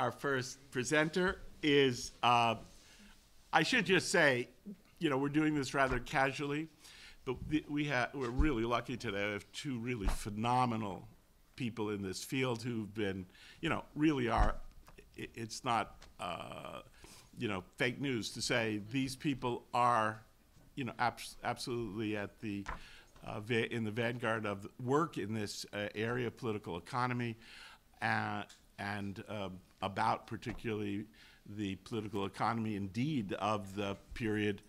our first presenter is, uh, I should just say, you know, we're doing this rather casually, but we have, we're really lucky today. We have two really phenomenal people in this field who've been, you know, really are, it's not, uh, you know, fake news to say these people are, you know, abs- absolutely at the, uh, in the vanguard of work in this uh, area of political economy uh, and um, about particularly the political economy, indeed, of the period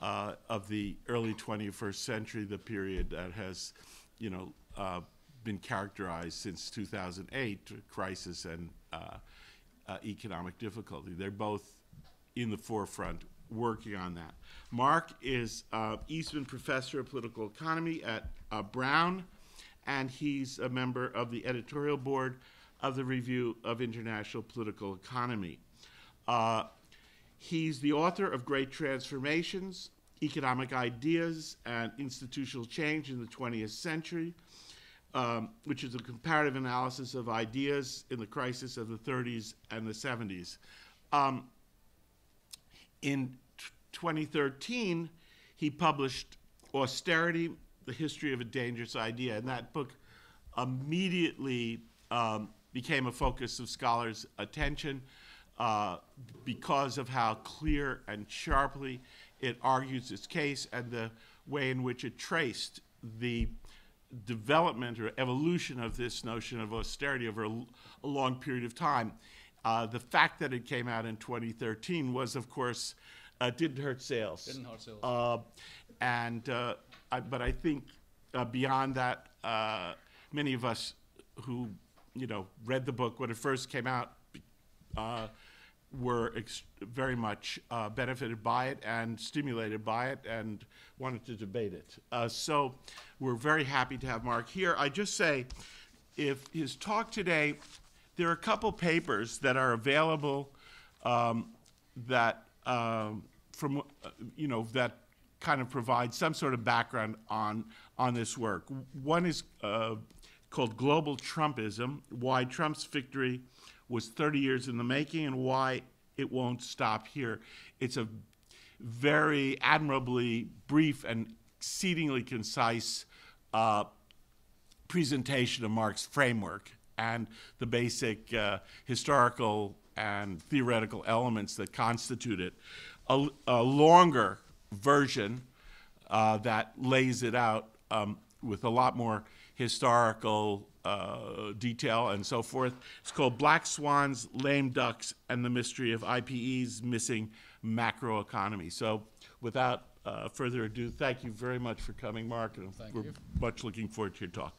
uh, of the early 21st century, the period that has, you know, uh, been characterized since 2008, crisis and uh, uh, economic difficulty. They're both in the forefront working on that. Mark is uh, Eastman Professor of Political Economy at uh, Brown, and he's a member of the editorial board of the Review of International Political Economy. Uh, he's the author of Great Transformations, Economic Ideas, and Institutional Change in the 20th Century, um, which is a comparative analysis of ideas in the crisis of the 30s and the 70s. Um, in t- 2013, he published Austerity, The History of a Dangerous Idea, and that book immediately um, became a focus of scholars' attention uh, because of how clear and sharply it argues its case and the way in which it traced the development or evolution of this notion of austerity over a long period of time. Uh, the fact that it came out in 2013 was, of course, uh, didn't hurt sales. Didn't hurt sales. Uh, and uh, I, but I think uh, beyond that, uh, many of us who you know read the book when it first came out uh, were very much uh, benefited by it and stimulated by it and wanted to debate it. Uh, so we're very happy to have Mark here. I just say, if his talk today, there are a couple papers that are available um, that um, from uh, you know that kind of provide some sort of background on on this work. One is uh, called Global Trumpism: Why Trump's Victory Was 30 Years in the Making and Why It Won't Stop Here. It's a very admirably brief and exceedingly concise uh, presentation of Mark's framework and the basic uh, historical and theoretical elements that constitute it. A, a longer version uh, that lays it out um, with a lot more historical uh, detail and so forth. It's called Black Swans, Lame Ducks, and the Mystery of IPE's Missing Macroeconomy. So, without uh, further ado, thank you very much for coming, Mark, and Thank we're you. much looking forward to your talk.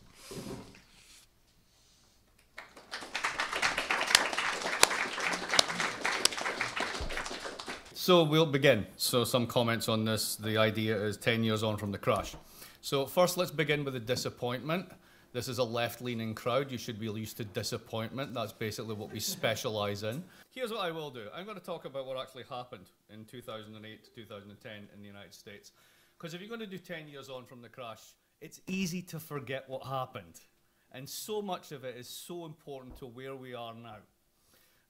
So we'll begin. So some comments on this. The idea is 10 years on from the crash. So first, let's begin with the disappointment. This is a left-leaning crowd. You should be used to disappointment. That's basically what we specialize in. Here's what I will do. I'm going to talk about what actually happened in 2008 to 2010 in the United States. Because if you're going to do 10 years on from the crash, it's easy to forget what happened. And so much of it is so important to where we are now.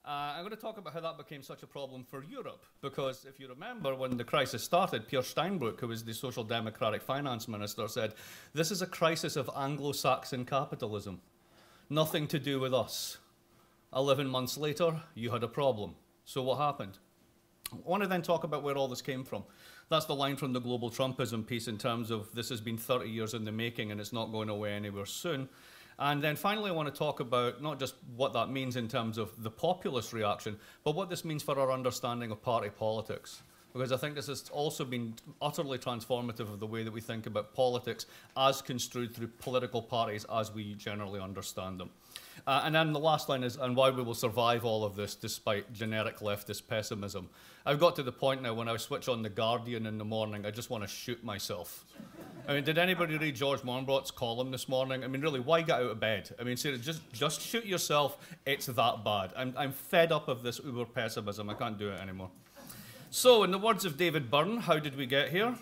Uh, I'm going to talk about how that became such a problem for Europe, because if you remember when the crisis started, Peer Steinbrück, who was the Social Democratic finance minister, said, This is a crisis of Anglo Saxon capitalism. Nothing to do with us. 11 months later, you had a problem. So what happened? I want to then talk about where all this came from. That's the line from the global Trumpism piece in terms of this has been 30 years in the making and it's not going away anywhere soon. And then finally, I want to talk about not just what that means in terms of the populist reaction, but what this means for our understanding of party politics. Because I think this has also been utterly transformative of the way that we think about politics as construed through political parties as we generally understand them. Uh, and then the last line is, and why we will survive all of this despite generic leftist pessimism. I've got to the point now when I switch on The Guardian in the morning, I just want to shoot myself. I mean, did anybody read George Monbiot's column this morning? I mean, really, why get out of bed? I mean, seriously, just, just shoot yourself. It's that bad. I'm, I'm fed up of this uber pessimism. I can't do it anymore. So, in the words of David Byrne, how did we get here?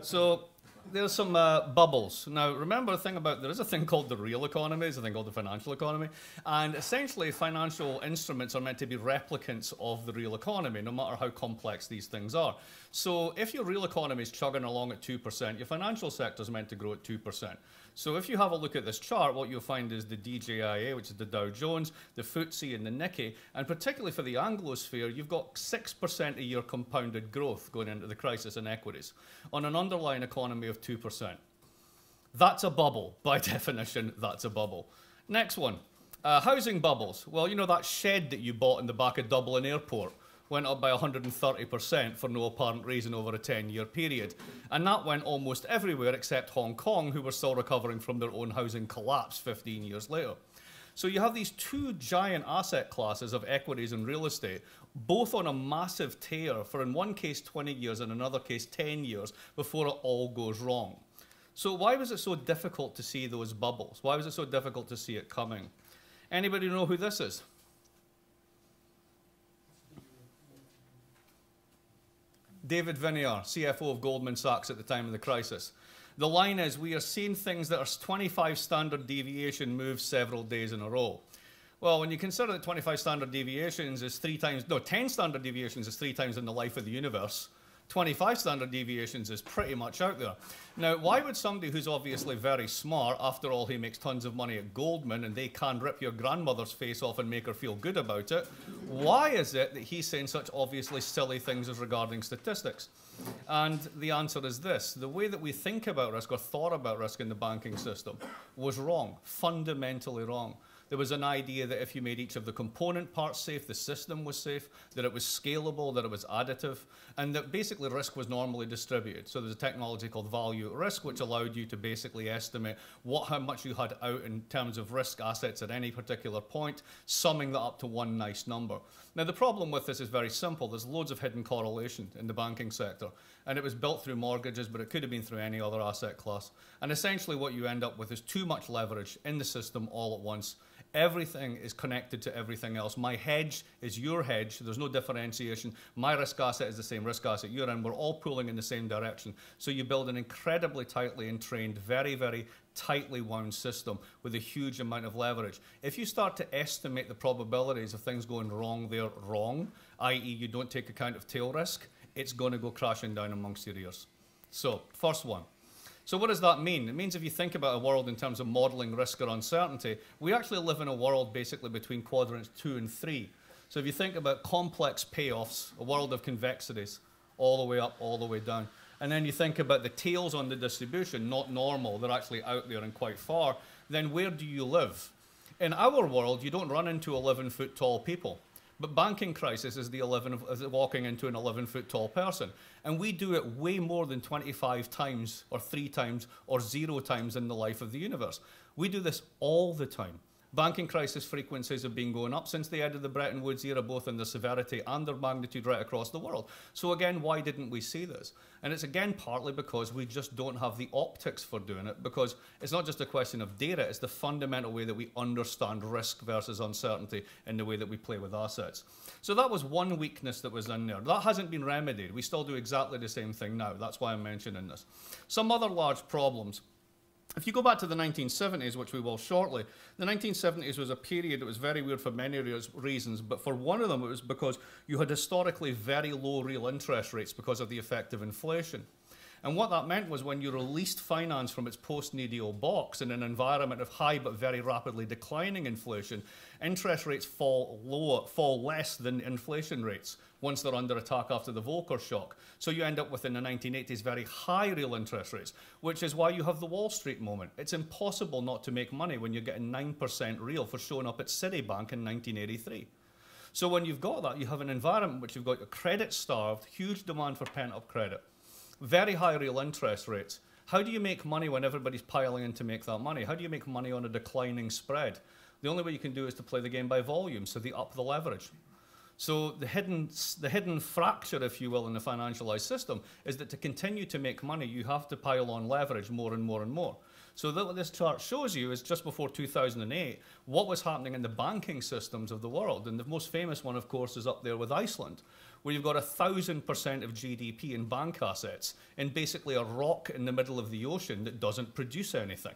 So, there's some uh, bubbles. Now, remember the thing about there is a thing called the real economy, there's a thing called the financial economy, and essentially financial instruments are meant to be replicants of the real economy, no matter how complex these things are. So, if your real economy is chugging along at 2%, your financial sector is meant to grow at 2%. So if you have a look at this chart, what you'll find is the DJIA, which is the Dow Jones, the FTSE and the Nikkei, and particularly for the Anglosphere, you've got 6% a year compounded growth going into the crisis in equities on an underlying economy of 2%. That's a bubble. By definition, that's a bubble. Next one. Uh, housing bubbles. Well, you know that shed that you bought in the back of Dublin Airport went up by 130% for no apparent reason over a 10 year period. And that went almost everywhere except Hong Kong, who were still recovering from their own housing collapse 15 years later. So you have these two giant asset classes of equities and real estate, both on a massive tear for in one case 20 years in another case 10 years before it all goes wrong. So why was it so difficult to see those bubbles? Why was it so difficult to see it coming? Anybody know who this is? David Viniar, CFO of Goldman Sachs at the time of the crisis. The line is we are seeing things that are 25 standard deviation moves several days in a row. Well, when you consider that 25 standard deviations is three times, no, 10 standard deviations is three times in the life of the universe, 25 standard deviations is pretty much out there. Now, why would somebody who's obviously very smart, after all, he makes tons of money at Goldman and they can rip your grandmother's face off and make her feel good about it, why is it that he's saying such obviously silly things as regarding statistics? And the answer is this the way that we think about risk or thought about risk in the banking system was wrong, fundamentally wrong. There was an idea that if you made each of the component parts safe, the system was safe, that it was scalable, that it was additive, and that basically risk was normally distributed. So there's a technology called value at risk, which allowed you to basically estimate what how much you had out in terms of risk assets at any particular point, summing that up to one nice number. Now the problem with this is very simple. There's loads of hidden correlation in the banking sector, and it was built through mortgages, but it could have been through any other asset class. And essentially what you end up with is too much leverage in the system all at once Everything is connected to everything else. My hedge is your hedge. There's no differentiation. My risk asset is the same risk asset you're in. We're all pulling in the same direction. So you build an incredibly tightly entrained, very, very tightly wound system with a huge amount of leverage. If you start to estimate the probabilities of things going wrong they're wrong, i.e., you don't take account of tail risk, it's going to go crashing down amongst your ears. So, first one so what does that mean? It means if you think about a world in terms of modeling risk or uncertainty, we actually live in a world basically between quadrants two and three. So if you think about complex payoffs, a world of convexities, all the way up, all the way down. And then you think about the tails on the distribution, not normal, they're actually out there and quite far, then where do you live? In our world, you don't run into 11 foot tall people. But banking crisis is the 11 is walking into an 11 foot tall person. And we do it way more than 25 times or three times or zero times in the life of the universe. We do this all the time. Banking crisis frequencies have been going up since the end of the Bretton Woods era, both in their severity and their magnitude right across the world. So, again, why didn't we see this? And it's again partly because we just don't have the optics for doing it, because it's not just a question of data, it's the fundamental way that we understand risk versus uncertainty in the way that we play with assets. So, that was one weakness that was in there. That hasn't been remedied. We still do exactly the same thing now. That's why I'm mentioning this. Some other large problems. If you go back to the 1970s, which we will shortly, the 1970s was a period that was very weird for many reasons, but for one of them it was because you had historically very low real interest rates because of the effect of inflation. And what that meant was when you released finance from its post-New Deal box in an environment of high but very rapidly declining inflation, interest rates fall lower, fall less than inflation rates once they're under attack after the Volcker shock. So you end up with in the 1980s very high real interest rates, which is why you have the Wall Street moment. It's impossible not to make money when you're getting 9% real for showing up at Citibank in 1983. So when you've got that, you have an environment which you've got your credit starved, huge demand for pent up credit very high real interest rates. How do you make money when everybody's piling in to make that money? How do you make money on a declining spread? The only way you can do is to play the game by volume, so they up the leverage. So the hidden, the hidden fracture, if you will, in the financialized system is that to continue to make money, you have to pile on leverage more and more and more. So what this chart shows you is just before 2008, what was happening in the banking systems of the world. And the most famous one, of course, is up there with Iceland, where you've got a thousand percent of GDP in bank assets in basically a rock in the middle of the ocean that doesn't produce anything.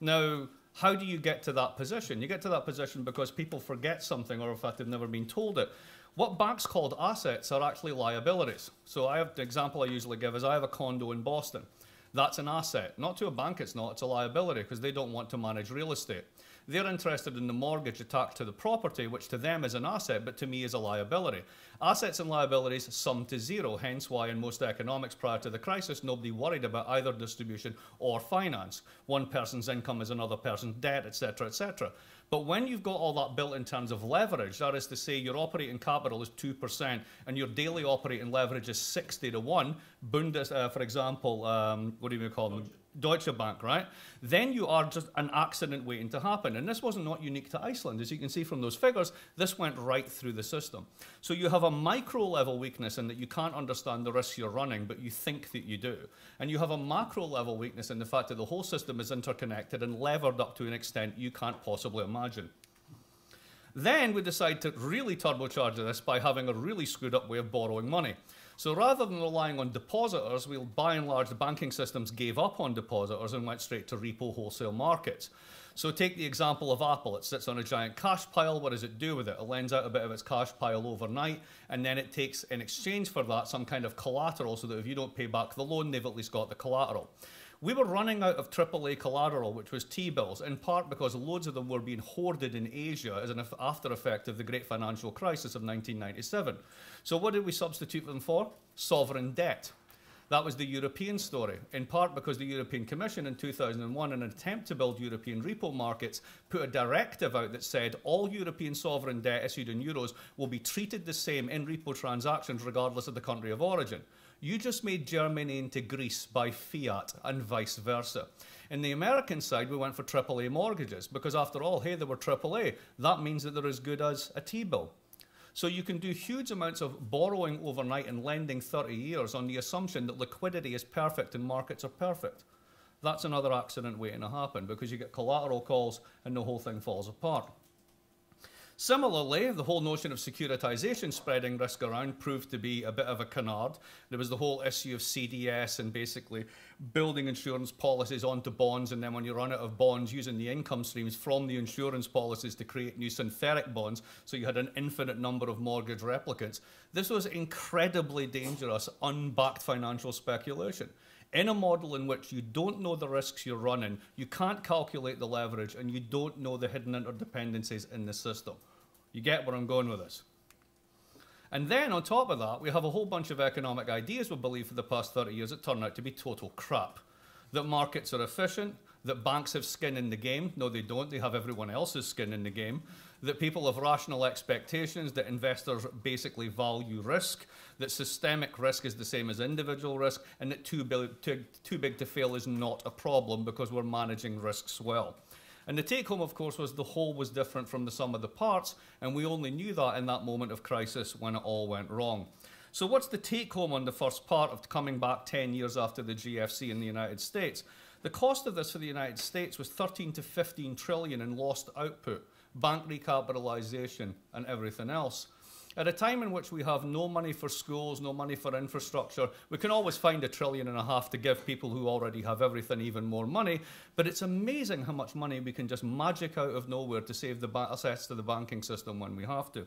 Now, how do you get to that position? You get to that position because people forget something or in fact they've never been told it. What banks called assets are actually liabilities. So I have the example I usually give is I have a condo in Boston. That's an asset. Not to a bank, it's not. It's a liability because they don't want to manage real estate. They're interested in the mortgage attached to the property, which to them is an asset, but to me is a liability. Assets and liabilities sum to zero, hence why in most economics prior to the crisis, nobody worried about either distribution or finance. One person's income is another person's debt, etc., etc. But when you've got all that built in terms of leverage, that is to say your operating capital is 2% and your daily operating leverage is 60 to 1, Bundes, uh, for example, um, what do you call them? Deutsche Bank, right? Then you are just an accident waiting to happen. And this wasn't not unique to Iceland. As you can see from those figures, this went right through the system. So you have a micro level weakness in that you can't understand the risks you're running, but you think that you do. And you have a macro level weakness in the fact that the whole system is interconnected and levered up to an extent you can't possibly imagine. Then we decide to really turbocharge this by having a really screwed up way of borrowing money. So rather than relying on depositors, we by and large the banking systems gave up on depositors and went straight to repo wholesale markets. So take the example of Apple. It sits on a giant cash pile. What does it do with it? It lends out a bit of its cash pile overnight, and then it takes in exchange for that some kind of collateral so that if you don't pay back the loan, they've at least got the collateral. We were running out of AAA collateral, which was T-bills, in part because loads of them were being hoarded in Asia as an after effect of the great financial crisis of 1997. So what did we substitute them for? Sovereign debt. That was the European story, in part because the European Commission in 2001, in an attempt to build European repo markets, put a directive out that said all European sovereign debt issued in euros will be treated the same in repo transactions regardless of the country of origin. You just made Germany into Greece by fiat and vice versa. In the American side, we went for AAA mortgages because, after all, hey, they were AAA. That means that they're as good as a T bill. So you can do huge amounts of borrowing overnight and lending 30 years on the assumption that liquidity is perfect and markets are perfect. That's another accident waiting to happen because you get collateral calls and the whole thing falls apart. Similarly, the whole notion of securitization spreading risk around proved to be a bit of a canard. There was the whole issue of CDS and basically building insurance policies onto bonds, and then when you run out of bonds, using the income streams from the insurance policies to create new synthetic bonds, so you had an infinite number of mortgage replicants. This was incredibly dangerous, unbacked financial speculation in a model in which you don't know the risks you're running, you can't calculate the leverage, and you don't know the hidden interdependencies in the system. You get where I'm going with this. And then on top of that, we have a whole bunch of economic ideas we believe for the past 30 years that turn out to be total crap. That markets are efficient, that banks have skin in the game. No, they don't. They have everyone else's skin in the game. That people have rational expectations, that investors basically value risk, that systemic risk is the same as individual risk, and that too big, too, too big to fail is not a problem because we're managing risks well. And the take home, of course, was the whole was different from the sum of the parts, and we only knew that in that moment of crisis when it all went wrong. So, what's the take home on the first part of coming back 10 years after the GFC in the United States? The cost of this for the United States was 13 to 15 trillion in lost output, bank recapitalization, and everything else. At a time in which we have no money for schools, no money for infrastructure, we can always find a trillion and a half to give people who already have everything even more money. But it's amazing how much money we can just magic out of nowhere to save the assets to the banking system when we have to.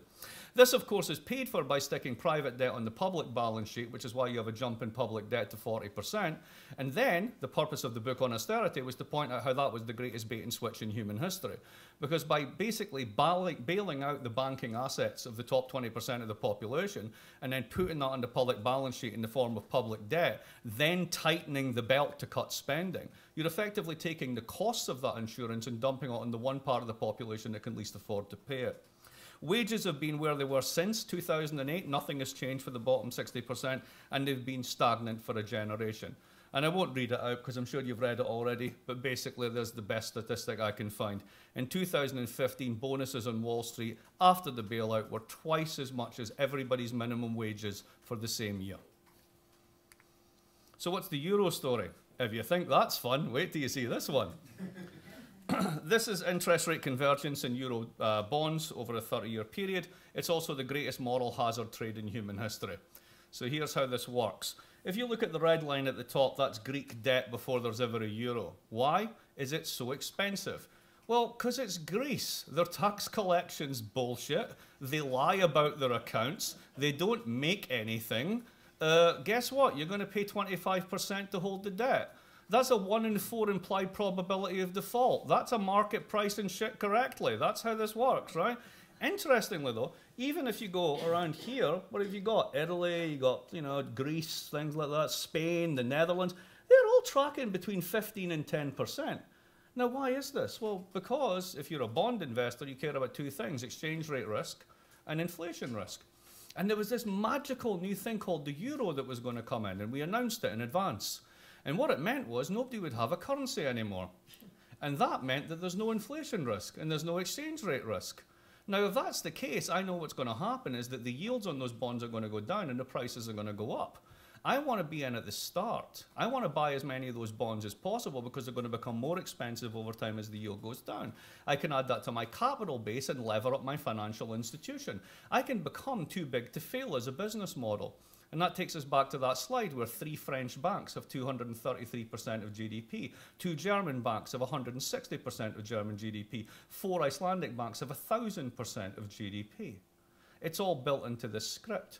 This, of course, is paid for by sticking private debt on the public balance sheet, which is why you have a jump in public debt to 40%. And then the purpose of the book on austerity was to point out how that was the greatest bait and switch in human history. Because by basically bailing out the banking assets of the top 20% of the population and then putting that on the public balance sheet in the form of public debt, then tightening the belt to cut spending, you're effectively taking the costs of that insurance and dumping it on the one part of the population that can least afford to pay it. Wages have been where they were since 2008. Nothing has changed for the bottom 60%, and they've been stagnant for a generation. And I won't read it out because I'm sure you've read it already, but basically, there's the best statistic I can find. In 2015, bonuses on Wall Street after the bailout were twice as much as everybody's minimum wages for the same year. So, what's the Euro story? If you think that's fun, wait till you see this one. this is interest rate convergence in euro uh, bonds over a 30 year period. It's also the greatest moral hazard trade in human history. So here's how this works. If you look at the red line at the top, that's Greek debt before there's ever a euro. Why is it so expensive? Well, because it's Greece. Their tax collection's bullshit. They lie about their accounts. They don't make anything. Uh, guess what? You're going to pay 25% to hold the debt. That's a one in four implied probability of default. That's a market price and shit correctly. That's how this works, right? Interestingly, though, even if you go around here, what have you got? Italy, you got you know Greece, things like that, Spain, the Netherlands. They're all tracking between 15 and 10 percent. Now, why is this? Well, because if you're a bond investor, you care about two things: exchange rate risk and inflation risk. And there was this magical new thing called the euro that was going to come in, and we announced it in advance. And what it meant was nobody would have a currency anymore. And that meant that there's no inflation risk and there's no exchange rate risk. Now, if that's the case, I know what's going to happen is that the yields on those bonds are going to go down and the prices are going to go up. I want to be in at the start. I want to buy as many of those bonds as possible because they're going to become more expensive over time as the yield goes down. I can add that to my capital base and lever up my financial institution. I can become too big to fail as a business model. And that takes us back to that slide where three French banks have 233% of GDP, two German banks have 160% of German GDP, four Icelandic banks have 1,000% of GDP. It's all built into this script.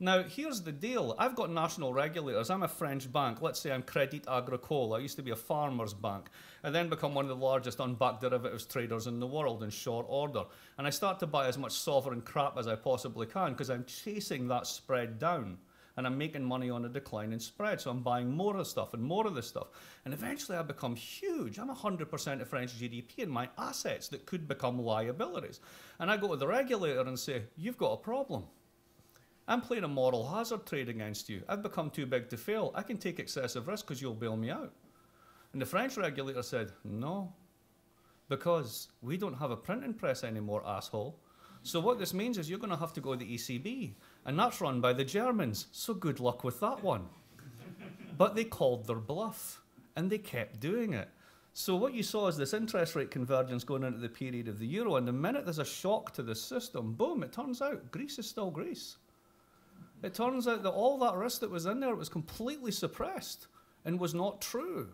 Now, here's the deal. I've got national regulators. I'm a French bank. Let's say I'm Credit Agricole. I used to be a farmer's bank. I then become one of the largest unbacked derivatives traders in the world in short order. And I start to buy as much sovereign crap as I possibly can because I'm chasing that spread down and I'm making money on a declining spread. So I'm buying more of the stuff and more of this stuff. And eventually I become huge. I'm 100% of French GDP in my assets that could become liabilities. And I go to the regulator and say, You've got a problem. I'm playing a moral hazard trade against you. I've become too big to fail. I can take excessive risk because you'll bail me out. And the French regulator said, No, because we don't have a printing press anymore, asshole. So what this means is you're going to have to go to the ECB and that's run by the Germans. So good luck with that one. but they called their bluff, and they kept doing it. So what you saw is this interest rate convergence going into the period of the euro, and the minute there's a shock to the system, boom, it turns out Greece is still Greece. It turns out that all that risk that was in there was completely suppressed and was not true.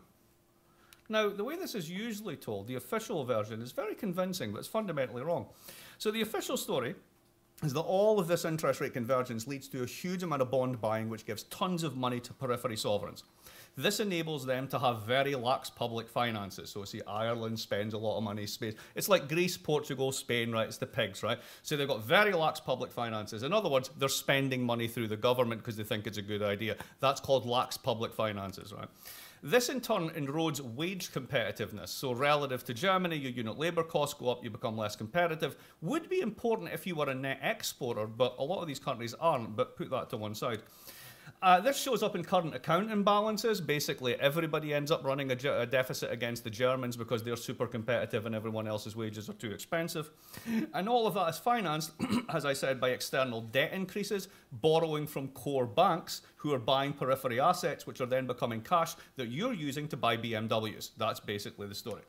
Now, the way this is usually told, the official version, is very convincing, but it's fundamentally wrong. So the official story is that all of this interest rate convergence leads to a huge amount of bond buying, which gives tons of money to periphery sovereigns. This enables them to have very lax public finances. So, see, Ireland spends a lot of money. It's like Greece, Portugal, Spain, right? It's the pigs, right? So they've got very lax public finances. In other words, they're spending money through the government because they think it's a good idea. That's called lax public finances, right? This in turn erodes wage competitiveness. So relative to Germany, your unit labour costs go up, you become less competitive. Would be important if you were a net exporter, but a lot of these countries aren't, but put that to one side. Uh, this shows up in current account imbalances. Basically, everybody ends up running a, a, deficit against the Germans because they're super competitive and everyone else's wages are too expensive. And all of that is financed, as I said, by external debt increases, borrowing from core banks who are buying periphery assets, which are then becoming cash that you're using to buy BMWs. That's basically the story.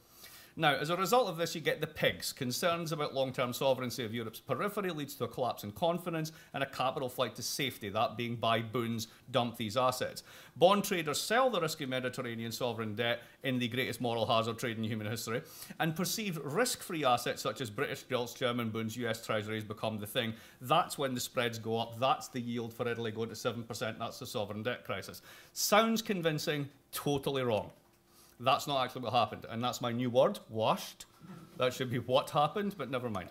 Now, as a result of this, you get the pigs. Concerns about long term sovereignty of Europe's periphery leads to a collapse in confidence and a capital flight to safety, that being buy bunds, dump these assets. Bond traders sell the risky Mediterranean sovereign debt in the greatest moral hazard trade in human history, and perceived risk free assets such as British gilts, German bunds, US treasuries become the thing. That's when the spreads go up. That's the yield for Italy going to 7%. That's the sovereign debt crisis. Sounds convincing, totally wrong. That's not actually what happened. And that's my new word, washed. That should be what happened, but never mind.